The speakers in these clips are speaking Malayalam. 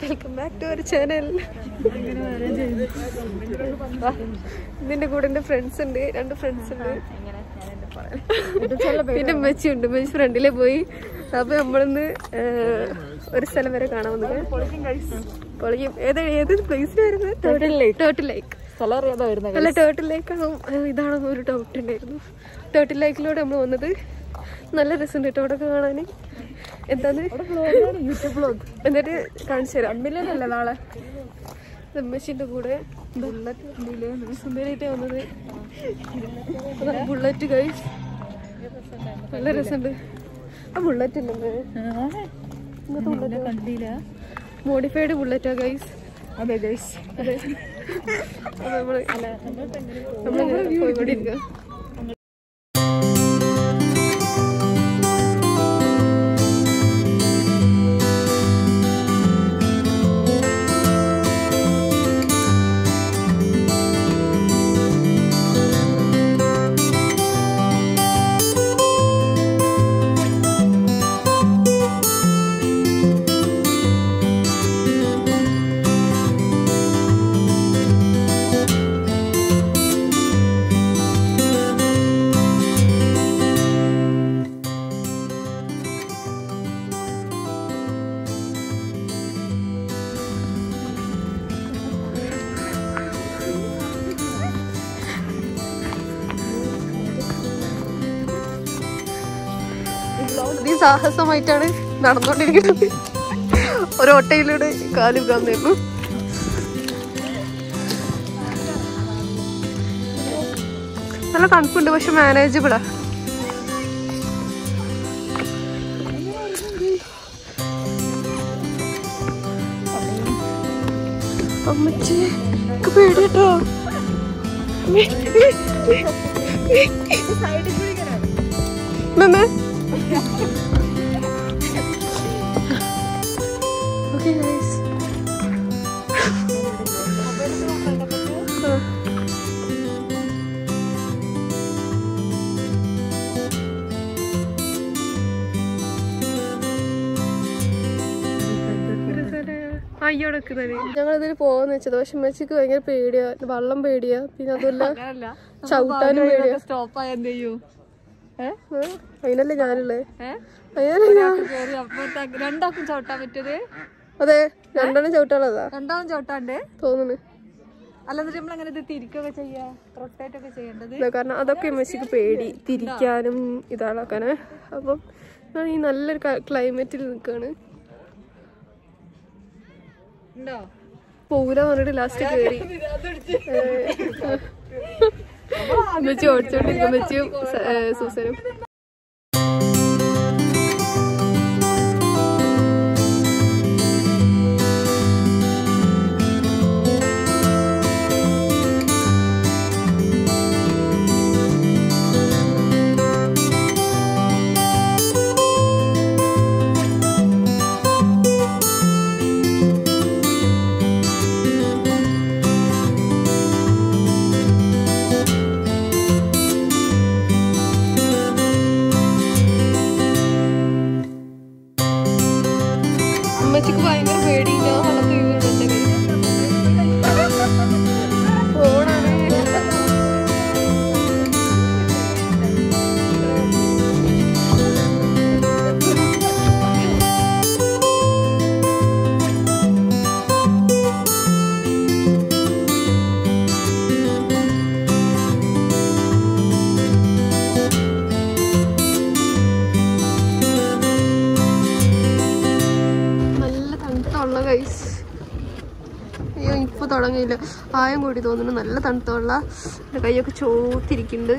Welcome back to our channel നിന്റെ കൂടെ എന്റെ ഫ്രണ്ട്സ് ഉണ്ട് രണ്ട് ഫ്രണ്ട്സ് ഉണ്ട്. പിന്നെ മെച്ചി ഉണ്ട് മെച്ചി ഫ്രണ്ടിലെ പോയി. അപ്പൊ നമ്മളിന്ന് ഒരു സ്ഥലം വരെ കാണാൻ വന്നത് പൊളിക്കും ഏത് ഏത് പ്ലേസിലായിരുന്നു ടേർട്ടിൽ ലേക്ക് ടേർട്ടിൽ ലേക്ക് അല്ല ടേർട്ടിൽ ലേക്ക് ആണോ ഇതാണോ ഒരു ഡൗട്ട് ഉണ്ടായിരുന്നു. ടേർട്ടിൽ ലേക്കിലൂടെ നമ്മൾ വന്നത് നല്ല രസമുണ്ട് കേട്ടോ അവിടെ കാണാൻ എന്താന്ന്? യൂട്യൂബ് ബ്ലോഗ് എന്നിട്ട് കാണിച്ചു തരാം. അമ്മിലല്ലേ നാളെ? അമ്മച്ചിന്റെ കൂടെ സുന്ദരിയായിട്ട് വന്നത്. ബുള്ളറ്റ് കൈ നല്ല രസമുണ്ട്. ആ ബുള്ളറ്റ് കണ്ടില്ല. മോഡിഫൈഡ് ബുള്ളറ്റാ ഗൈസ് അതെ ഗൈസ് അതെ. നമ്മൾ നമ്മളിങ്ങനെ പോയിക്കൊണ്ടിരിക്കുക ഈ സാഹസമായിട്ടാണ് നടന്നുകൊണ്ടിരിക്കുന്നത്. കാലു കാന്നേക്കും നല്ല തണുപ്പുണ്ട് പക്ഷെ മാനേജബിളാ അമ്മച്ചി പേടിട്ടോ മെമ്മേ ഞങ്ങളിതിൽ പോവാന്ന് വെച്ചത്. പക്ഷെ ഉമ്മച്ചിക്ക് ഭയങ്കര പേടിയാ. വള്ളം പേടിയാ. പിന്നെ അതല്ല ചവിട്ടാനും പേടിയാ. സ്റ്റോപ്പ് ആയ എന്ത് ചെയ്യൂ? ഏ? അതിനല്ലേ ഞാനുള്ളേ? അതിനല്ലേ ഞാൻ രണ്ടാക്കും ചവിട്ടാൻ പറ്റിയത്? അതെ രണ്ടെണ്ണം ചവിട്ടാളതാ രണ്ടെണ്ണം ചവിട്ടാണ്ടേ? തോന്നുന്നു. അല്ലാതെ നമ്മൾ അങ്ങനെ ഇത് തിരിക്കുകയൊക്കെ ചെയ്യാ? റൊട്ടേറ്റ് ഒക്കെ ചെയ്യേണ്ടത്? ഇല്ല, കാരണം അതൊക്കെ മെസ്സിക്ക് പേടി. തിരിക്കാനും ഇതാളാക്കാന്. അപ്പം ഞാൻ ഈ നല്ലൊരു ക്ലൈമറ്റിൽ നിൽക്കാണ് പോകൂല പറഞ്ഞിട്ട് ലാസ്റ്റ് കയറി മെച്ചി ഓടിച്ചോണ്ടിരിക്കും. മെച്ചിയും സ- ഏ, സൂസനും അമ്മച്ചിക്ക് ഭയങ്കര പേടി തുടങ്ങിയില്ല. ആയം കൂടി തോന്നുന്നു. നല്ല തണുത്തുള്ള കൈയൊക്കെ ചോത്തിരിക്കുന്നുണ്ട്.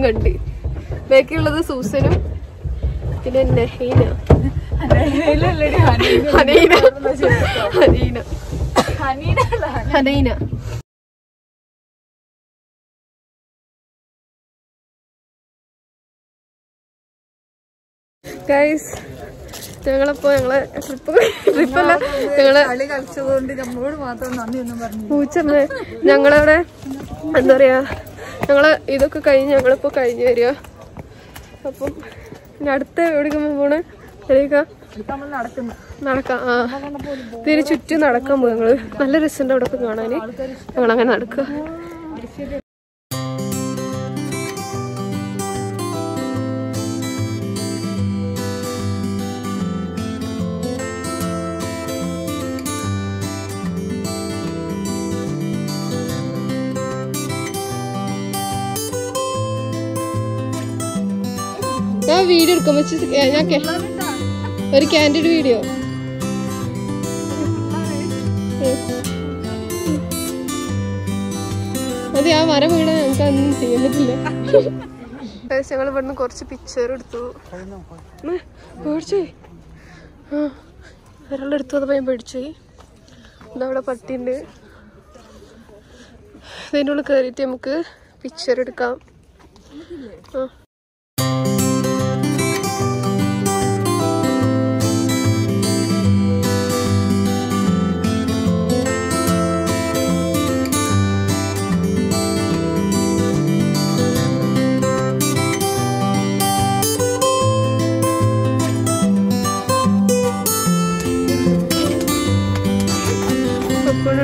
എല്ലാരും കണ്ട്. ബാക്കിയുള്ളത് സൂസനും പിന്നെ നെഹീന. ഹനീന. ഹനീന. ഹനീന. ഗൈസ് ഞങ്ങളിപ്പോ ഞങ്ങളെ ട്രിപ്പ് ട്രിപ്പല്ല ഞങ്ങൾ കളി കളിച്ചതുകൊണ്ട് നമ്മളോട് മാത്രം നന്ദി ഒന്നും പറഞ്ഞു പൂച്ചമ്മ ഞങ്ങളവിടെ എന്താ പറയാ ഞങ്ങൾ ഇതൊക്കെ കഴിഞ്ഞ് ഞങ്ങളിപ്പോ കഴിഞ്ഞ് വരിക. അപ്പം ഇനി അടുത്ത എവിടേക്ക് പോണേ? നടക്കാം. ആ. തിരി ചുറ്റും നടക്കാൻ പോകും നല്ല രസമുണ്ട് അവിടെ കാണാന്. ഞങ്ങളങ്ങനെ നടക്കുക. ഞാൻ വീഡിയോ എടുക്കും. വെച്ച് ഞാൻ ഒരു ക്യാൻഡിഡ് വീഡിയോ അതെ ആ മരം വീണ ഞങ്ങൾക്ക് അതൊന്നും ചെയ്യാൻ പറ്റില്ല. ഞങ്ങൾ ഇവിടുന്ന് കുറച്ച് പിക്ചർ എടുത്തു. പേടിച്ചേ. ആ ഒരാളെടുത്തു അത് ഞാൻ പേടിച്ചേ. ഇതവിടെ പട്ടിയുണ്ട്. ഇതിന്റെ ഉള്ളിൽ കയറിയിട്ട് നമുക്ക് പിക്ചർ എടുക്കാം. ആ. അപ്പം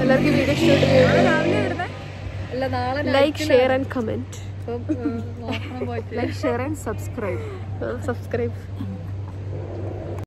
എല്ലാവർക്കും വീഡിയോ ഇഷ്ടപ്പെട്ടു അല്ല നാളെ like share and comment like share and subscribe subscribe